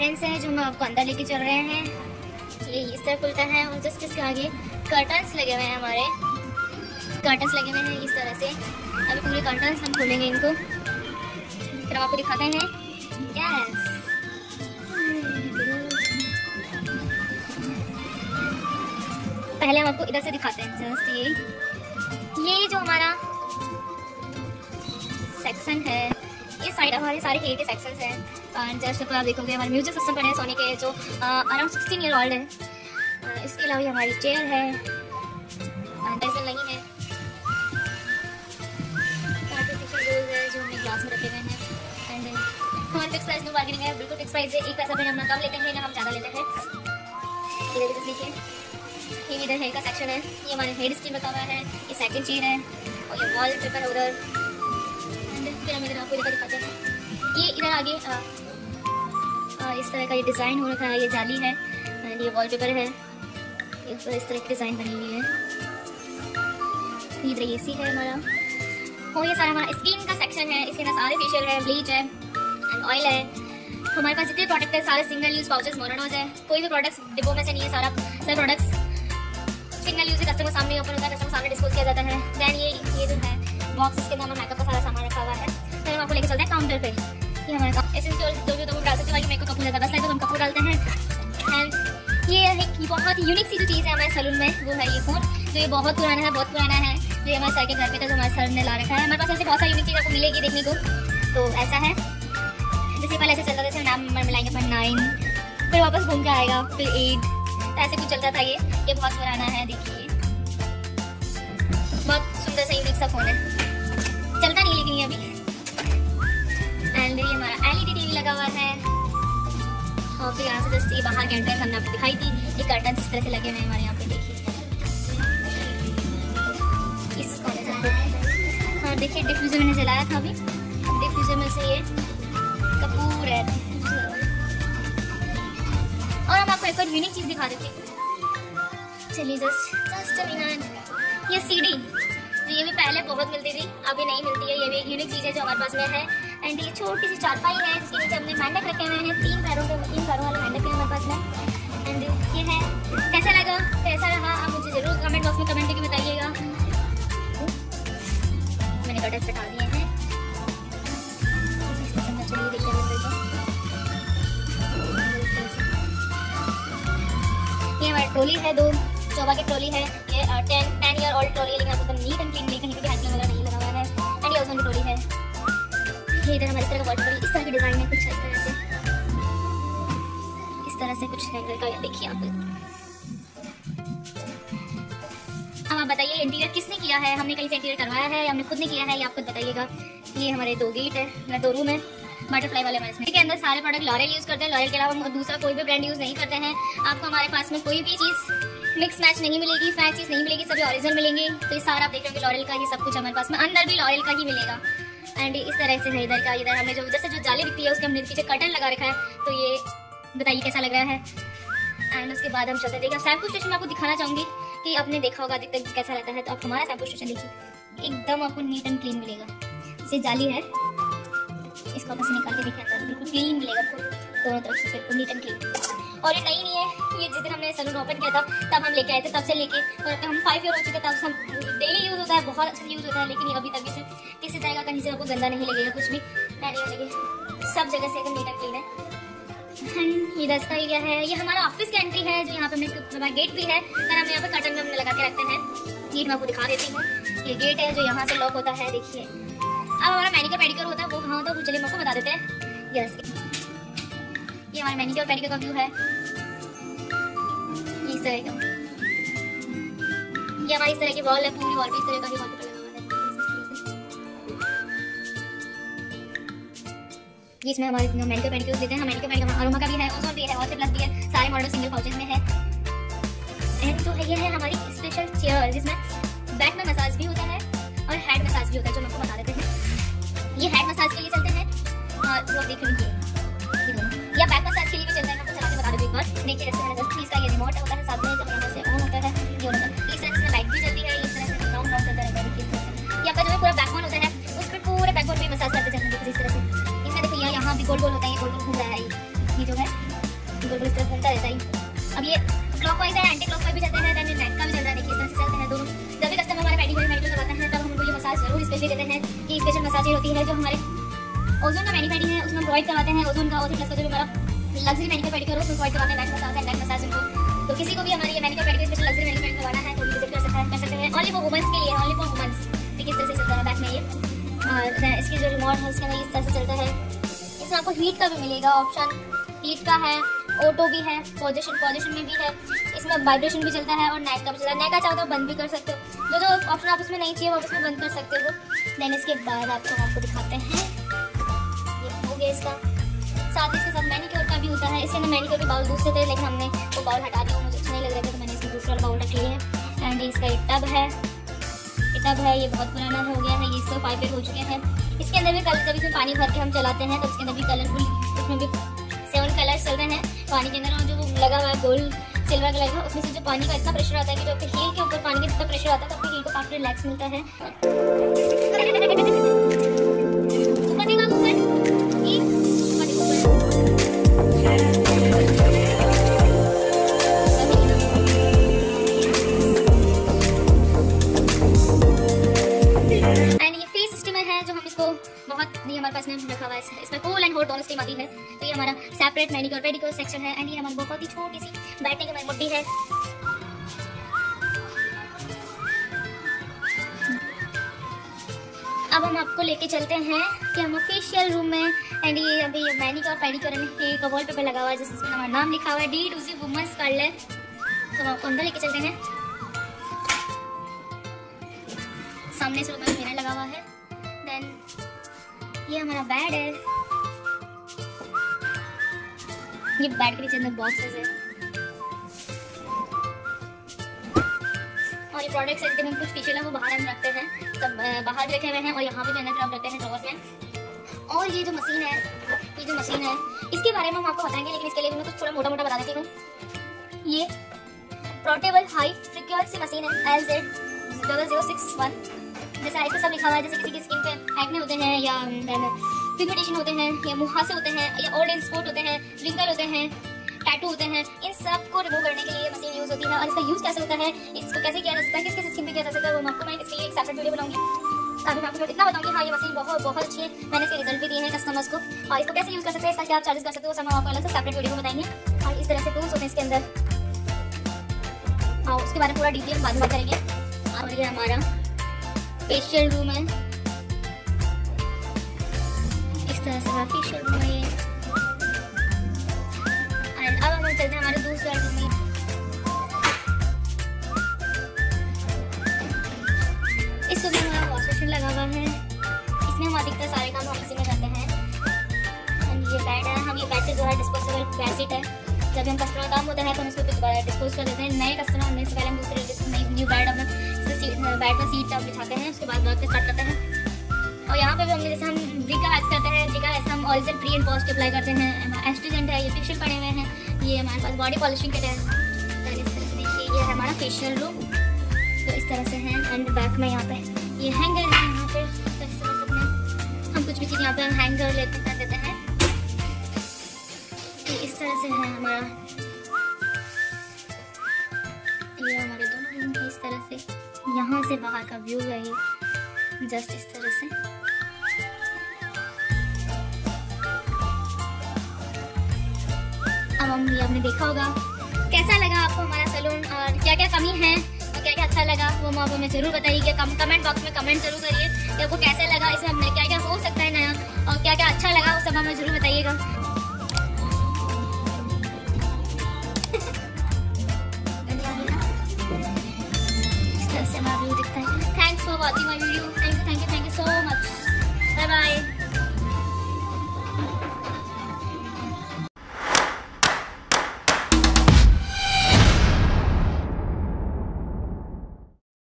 Entrance है जो हम आपको अंदर लेके चल रहे हैं। ये इस तरह खुलता है और जस्ट इसके आगे कर्टन्स लगे हुए हैं हमारे। कर्टन्स लगे हुए हैं इस तरह से। अभी पूरे कर्टन्स हम खोलेंगे इनको। फिर आपको दिखाते हैं। यस पहले हम आपको इधर से दिखाते हैं, जस्ट ये। ये जो हमारा सेक्शन है साइड हमारे सारे हेयर के सेक्शन हैं। और जस्ट ऊपर आप देखोगे, हमारे म्यूज़िक सिस्टम पड़े हैं सोनी के, जो अराउंड सिक्सटीन ईयर ओल्ड है। इसके अलावा ये हमारी चेयर है। ऐसे नहीं है। जो हमने ग्लास में रखे हुए हैं। एंड हमारे फिक्स प्राइस नो बार्गेनिंग है। बिल्कुल फिक्स प्राइस है। एक पैसा भी हम ना कम लेते हैं, ना हम ज़्यादा लेते हैं। इधर देखिए ये। इधर हेयर का सेक्शन है। ये हमारे हेयर स्टीम रखा हुआ है। ये सेकंड चेयर है। और ये वॉल पेपर है उधर। फिर आपको इधर दिखाते हैं ये इधर आगे आ, आ, इस तरह का ये डिज़ाइन हो रखा है ये जाली है ये वॉलपेपर है इस पर इस तरह की डिज़ाइन बनी हुई है। इधर ए सी है हमारा। और ये सारा हमारा स्किन का सेक्शन है इसके अंदर सारे फेशियल है ब्लीच है एंड ऑयल है। हमारे पास जितने प्रोडक्ट है सारे सिंगल यूज़ पाउचेस मोनोडोज है। कोई भी प्रोडक्ट्स डिब्बों में से नहीं है सारा सारे प्रोडक्ट्स सिंगल यूज़ कस्टमर सामने ओपन होता है कस्टमर सामने डिस्पोज किया जाता है। देन ये ये जो है बॉक्स इसके अंदर मेकअप का आपको लेके चलते हैं काउंटर पे। ये हमारे काम एसेंशियल जो भी तुम डाल सकते हो मेरे को कपूर बस है तो हम कपूर डालते हैं। एंड ये है कि बहुत ही यूनिक सी जो चीज़ है हमारे सलून में, वो है ये फ़ोन जो ये बहुत पुराना है, बहुत पुराना है। जो हमारे सर के घर पे था, जो हमारे सर ने ला रखा है। हमारे पास ऐसे बहुत सारी यूनिक चीज़ आपको मिलेगी देखने को। तो ऐसा है। जैसे पहले ऐसे चलता था, जैसे नाम नंबर मिलाएँगे अपन नाइन फिर वापस घूम के आएगा, फिर एट तो ऐसे कुछ चलता था ये। ये बहुत पुराना है, देखिए। बहुत सुंदर सा यूनिक सा फ़ोन है। चलता नहीं लेकिन ये अभी। फिर यहाँ से जस्ट ये बाहर के एंट्रेंस हमने आपको दिखाई थी ये कर्टन इस तरह से लगे हुए हैं, हमारे यहाँ पे देखिए। इस और देखिए डिफ्यूज़र मैंने जलाया था अभी। डिफ्यूज़र में से ये कपूर है और हम आपको एक और यूनिक चीज़ दिखा देते हैं। चलिए जस्ट जस्ट मिनट ये सीडी जो ये भी पहले बहुत मिलती थी, अभी नहीं मिलती है। ये भी एक यूनिक चीज़ है जो हमारे पास में है। एंड ये छोटी सी चारपाई है, जिसके नीचे हमने मेंढक रखे हुए हैं, तीन पैरों के, तीन पैरों वाले मेंढक है हमारे पास में। एंड ये है, कैसा लगा? कैसा रहा? आप मुझे ज़रूर कमेंट बॉक्स में कमेंट करके बताइएगा। मैंने कटर्स हटा दिए हैं। हैं ये हमारी ट्रॉली है, दो चौबा की ट्रॉली है। ये ten ten year old trolley है, लेकिन आपको नीट एंड क्लीन तरह का वाटर इस तरह के डिज़ाइन में कुछ इस तरह से इस तरह से कुछ है का देखिए आप। अब आप बताइए इंटीरियर किसने किया है? हमने कहीं से इंटीरियर करवाया है, या हमने खुद ने किया है? ये आप खुद बताइएगा। ये हमारे दो गेट है मतलब दो रूम है बटरफ्लाई वाले हमारे इसमें। के अंदर सारे प्रोडक्ट लॉरियल यूज़ करते हैं। लॉरियल के अलावा हम दूसरा कोई भी ब्रांड यूज़ नहीं करते हैं। आपको हमारे पास में कोई भी चीज़ मिक्स मैच नहीं मिलेगी फैक चीज़ नहीं मिलेगी, सभी ओरिजिनल मिलेंगे। तो ये सारा आप देख रहे हो लॉरियल का ही सब कुछ हमारे पास में। अंदर भी लॉरियल का ही मिलेगा। एंड इस तरह से है इधर का, इधर हमने जो, जैसे जो जाली दिखती है, उसके हमने पीछे कर्टन लगा रखा है। तो ये, बताइए कैसा लग रहा है? एंड उसके बाद हम चलते देखिए शैम्पू स्टेशन मैं आपको दिखाना चाहूँगी कि आपने देखा होगा अधिकतर कैसा रहता है। तो आप हमारा शैम्पू स्टेशन देखिए। एकदम आपको नीट एंड क्लीन मिलेगा। इसे जाली है, इसको आपस निकाल के देखिए अंदर। बिल्कुल क्लीन मिलेगा आपको। दोनों तरफ़ से बिल्कुल नीट एंड क्लीन और ये नई नहीं है ये जिस दिन हमने सलून ओपन किया था, तब हम लेके आए थे, तब से लेके। और हम फाइव ईयर हो चुके तब हम डेली यूज़ होता है, बहुत अच्छा यूज़ होता है, लेकिन अभी तक भी किसी तरह का कहीं से आपको गंदा नहीं लगेगा, कुछ भी। नहीं लगेगा सब जगह से एकदम नीट एंड क्लीन है। ये दस का एरिया है, ये हमारा ऑफ़िस की एंट्री है, जो यहाँ पे हमारा गेट भी है। और हम यहाँ पे कर्टन में हमने लगा के रखते हैं। गेट मैं आपको दिखा देती हूँ। ये गेट है जो यहाँ से लॉक होता है, देखिए। अब हमारा मैनिक्योर पेडिक्योर होता है, वो कहाँ होता है, वो चलिए मैं बता देते हैं। यस ये हमारा मैनिक्योर पेडिक्योर का व्यू है। ये इस ये हमारी इस तरह की वॉल है, पूरी वॉल पे इस तरह का ही वॉलपेपर इसमें हमारे मेडिकल पेडिक्योर देते हैं मेडिकल पेडिक्योर अरोमा का भी है ओजोन भी है, और प्लस भी है, सारे मॉडल सिंगल पाउचेज में है। एंड है ये है हमारी स्पेशल चेयर जिसमें बैक में मसाज भी होता है और हेड मसाज भी होता है, जो मैं आपको बता देते हैं ये हेड मसाज के लिए चलते हैं, और आप देख हैं या बैक मसाज के लिए भी चलता है, मैं आपको चला बता हूँ एक बार। देखिए जैसे मैंने इसका ये रिमोट होता है, साथ में जब से ऑन होता है, ये होता है। इस तरह से लाइट भी जलती है, इस तरह से राउंड राउंड चलता रहता है जो पूरा बैकबोन होता है, उस पर पूरे बैकबोन मसाज करते इस तरह से। देखो यहाँ भी गोल गोल होता है, ये गोल गोल घूम रहा है, ये जो है गोल गोल घूमता रहता है। अब ये क्लॉक वाइज है एंटी क्लॉक वाइज भी चलते हैं देन नेक का भी चल रहा है, देखिए इस तरह से चलते हैं दोनों। जब भी कस्टमर हमारे मेडिकल मेडिकल करवाते हैं, तब हम उनको ये मसाज ज़रूर स्पेशली देते हैं कि स्पेशल मसाज होती है जो हमारे ओजोन का मैनिफेडी है, उसमें प्रोवाइड करवाते हैं ओजोन का ओजोन प्लस का जो हमारा लग्जरी मेडिकल पेडिक्योर उसमें प्रोवाइड करवाते हैं मसाज एंड बैक मसाज उनको। तो किसी को भी हमारी ये medical pedicure special luxury medical करवाना है तो विज़िट कर सकते हैं, कर सकते हैं। ओनली फॉर वुमेंस के लिए ओनली फॉर वुमेंस इस तरह से चलता है बैक में ये। और इसकी जो रिमोट है, उसके अंदर इस तरह से चलता है। इसमें आपको हीट का भी मिलेगा ऑप्शन हीट का है ऑटो भी है पोजिशन पोजिशन में भी है, इसमें वाइब्रेशन भी चलता है और नेक का भी चलता है। नेक का चाहो तो बंद भी कर सकते हो। जो जो ऑप्शन आप इसमें नहीं चाहिए, वो आप इसमें बंद कर सकते हो। देन इसके बाद आपको आपको दिखाते हैं। ये हो गया इसका। साथ ही इसके साथ मैनिक्योर का भी होता है। इसके अंदर मैनिक्योर के बाउल दूसरे थे, लेकिन हमने वो बाउल हटा दिया। मुझे अच्छा नहीं लग रहा था तो मैंने इसमें दूसरा बाउल रख लिया है। एंड इसका एक टब है। टब है ये बहुत पुराना हो गया है, ये इसको फाइव ईयर हो चुके हैं। इसके अंदर भी कलर जब इसमें पानी भर के हम चलाते हैं तो उसके अंदर भी कलरफुल उसमें भी सेवन कलर्स चल रहे हैं। पानी के अंदर और जो लगा हुआ है गोल्ड सिल्वर कलर का उसमें से जो पानी का इतना प्रेशर आता है कि जो आपके हील के ऊपर पानी का इतना प्रेशर आता है तो आपके हील को काफ़ी रिलैक्स मिलता है। बैठने की मुट्ठी है। अब हम आपको लेके चलते हैं कि हम ऑफिशियल रूम में एंड ये अभी ये मैनिक्योर पेडिकोर है एक वॉल पेपर लगा हुआ है जिसमें हमारा नाम लिखा हुआ है डी सी वुमेंस पार्लर तो हम आपको अंदर लेके चलते हैं। सामने से रूम में मिरर लगा हुआ है। देन ये हमारा बेड है। ये बेड के नीचे अंदर बॉक्सेस है। प्रोडक्ट्स है, हम कुछ फेशियल है, वो बाहर हम रखते हैं, सब बाहर रखे हुए हैं और यहाँ पे भी अंदर हम रखते हैं ड्रॉवर में। और ये जो मशीन है, ये जो मशीन है, इसके बारे में हम आपको बताएँगे, लेकिन इसके लिए मैं कुछ थोड़ा मोटा मोटा बता देती हूँ। ये पोर्टेबल हाई फ्रिक्वेंसी मशीन है L Z double zero six one जैसे आई सब लिखा हुआ है, जैसे किसी की स्किन पे एक्ने होते हैं या पिगमेंटेशन होते हैं, या मुहासे होते हैं, या ओल्ड एंड स्पॉट होते हैं रिंकल होते हैं टैटू होते हैं, इन सबको रिमूव करने के लिए मशीन यूज़ होती है और इसका यूज़ कैसे होता है, इसको कैसे किया जा सकता है किस किस स्किन पे किया जा सकता है, वो मैं आपको, मैं इसके लिए एक सेपरेट वीडियो बनाऊँगी। अभी मैं आपको इतना बताऊँगी हाँ ये मशीन बहुत बहुत अच्छी है। मैंने इसके रिज़ल्ट भी दिए हैं कस्टमर्स को। और इसको कैसे यूज़ कर सकते हैं, इसका क्या चार्जेस कर सकते हो सब मैं आपको अलग से सेपरेट वीडियो में बताएँगे। और इस तरह से टूल्स होते हैं इसके अंदर। हाँ उसके बारे में पूरा डिटेल बाद में करेंगे। और ये हमारा फेशियल रूम है। इस तरह से फेशियल रूम है चलते हैं हमारे दूसरे रूम में इस में हमारा वॉश मशीन लगा हुआ है। इसमें हम अधिकतर सारे काम में करते हैं। ये बेड है, हम ये बेड से जो है डिस्पोजेबल बेडशीट है। जब हम कस्टमर काम होता है तो हम दोबारा डिस्पोज कर देते हैं। नए कस्टमर हमने इससे पहले हम दूसरे न्यू बेड अपना बैठ में सीट बिछाते हैं, उसके बाद वर्क स्टार्ट करते हैं। और यहाँ पे भी जैसे हम ऐड करते हैं ऐसे हम से प्री एंड पोस्ट अप्लाई करते हैं। एस्ट्रीजेंट है, ये फेशियल पड़े हुए हैं। ये हमारे पास बॉडी पॉलिशिंग किट है तो इस तरह से देखिए ये है हमारा फेशियल रूम तो इस तरह से है। एंड बैक में यहाँ पे ये हैंगर है यहाँ पे। तो हम कुछ भी चीज़ यहाँ पे हैंगर लेते कर देते हैं। तो इस तरह से है हमारा। ये हमारे दोनों रूम इस तरह से। यहाँ से बाहर का व्यू है जस्ट इस तरह से। वीडियो आपने देखा होगा। कैसा लगा आपको हमारा सलून और क्या क्या कमी है और क्या क्या अच्छा लगा? वो आप हमें ज़रूर बताइए। कम कमेंट बॉक्स में कमेंट ज़रूर करिए कि आपको कैसा लगा। इसमें हमने क्या क्या हो सकता है नया और क्या क्या अच्छा लगा, वो सब हमें ज़रूर बताइएगा। Thanks for watching my video